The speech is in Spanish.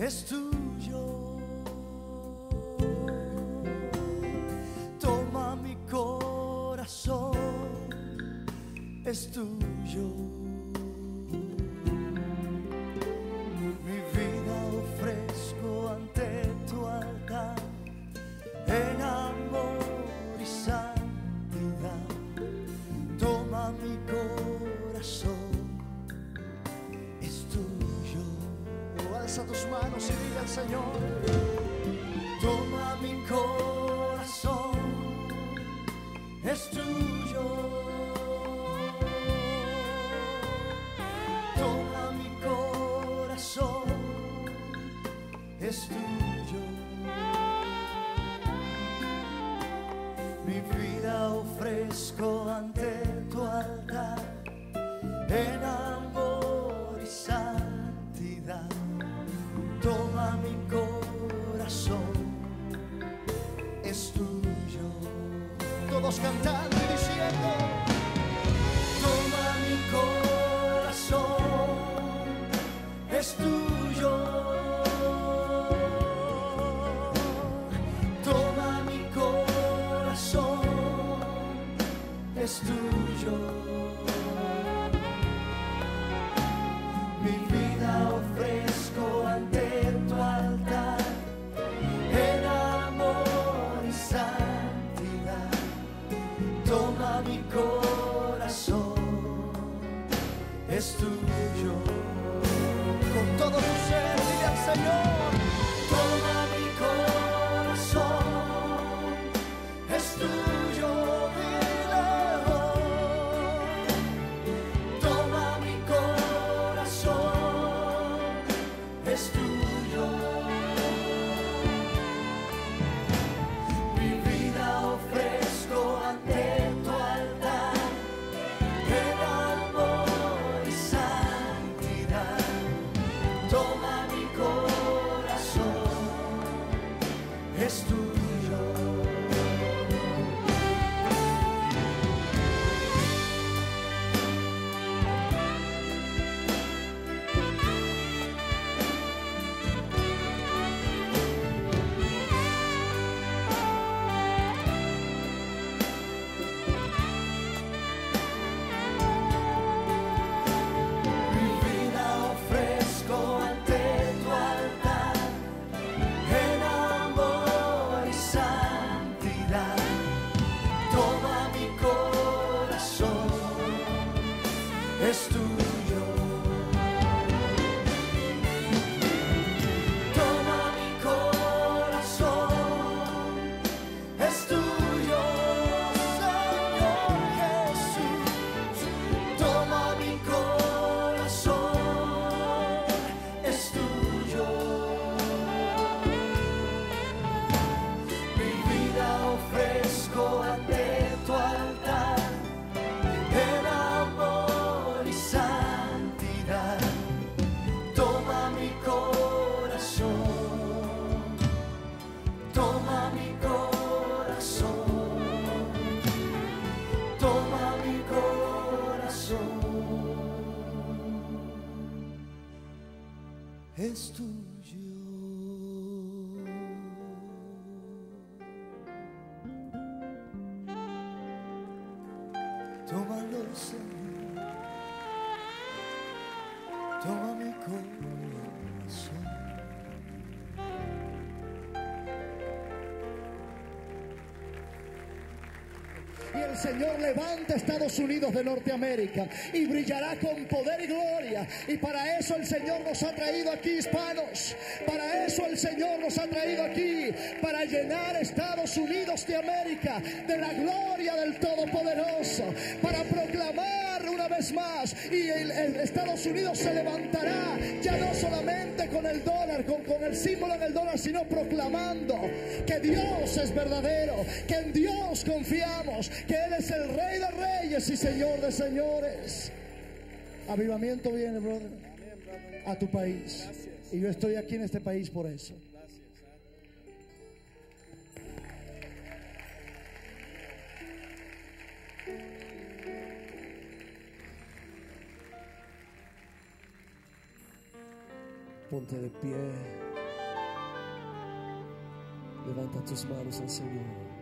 es tuyo. Toma mi corazón, es tuyo. Mi vida ofrezco ante tu altar Alza tus manos y dile al Señor. Toma mi corazón, es tuyo. Toma mi corazón, es tuyo. Mi vida ofrezco ante tu altar en corazón, es tuyo. Todos cantando y diciendo, es tuyo. Con todo tu ser, al Señor. Toma mi corazón, es tuyo, dile. Toma mi corazón, es tuyo. Es tuyo. Tómalo, Señor. Toma mi corazón. Y el Señor levanta Estados Unidos de Norteamérica y brillará con poder y gloria. Y para eso el Señor nos ha traído aquí, hispanos. Para eso el Señor nos ha traído aquí. Para llenar Estados Unidos de América de la gloria del Todopoderoso. Para proclamar una vez más. Y el, el Estados Unidos se levantará ya no solamente con el dólar, con, con el símbolo en el dólar, sino proclamando que Dios es verdadero, que en Dios confiamos, que Él es el Rey de Reyes y Señor de Señores. Avivamiento viene, brother, a tu país. Y yo estoy aquí en este país por eso. Ponte de pie. Levanta tus manos al Señor.